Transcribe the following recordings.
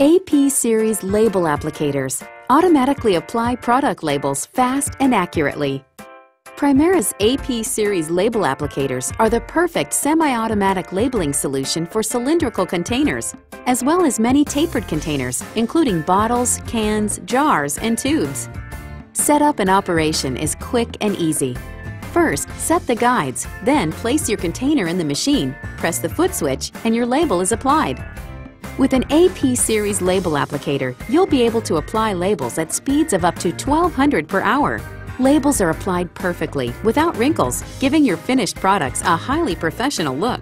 AP Series label applicators automatically apply product labels fast and accurately. Primera's AP Series label applicators are the perfect semi-automatic labeling solution for cylindrical containers, as well as many tapered containers, including bottles, cans, jars, and tubes. Setup and operation is quick and easy. First, set the guides, then place your container in the machine, press the foot switch, and your label is applied. With an AP Series label applicator, you'll be able to apply labels at speeds of up to 1200 per hour. Labels are applied perfectly, without wrinkles, giving your finished products a highly professional look.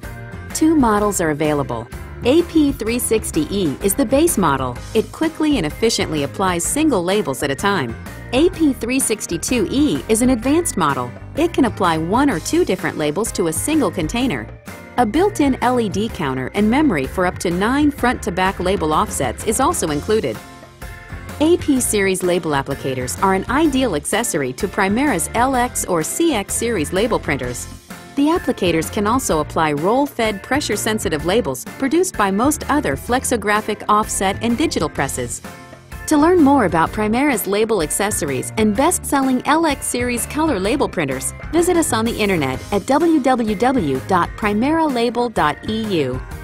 Two models are available. AP360E is the base model. It quickly and efficiently applies single labels at a time. AP362E is an advanced model. It can apply one or two different labels to a single container. A built-in LED counter and memory for up to nine front-to-back label offsets is also included. AP Series label applicators are an ideal accessory to Primera's LX or CX series label printers. The applicators can also apply roll-fed pressure-sensitive labels produced by most other flexographic offset and digital presses. To learn more about Primera's label accessories and best-selling LX series color label printers, visit us on the internet at www.primeralabel.eu.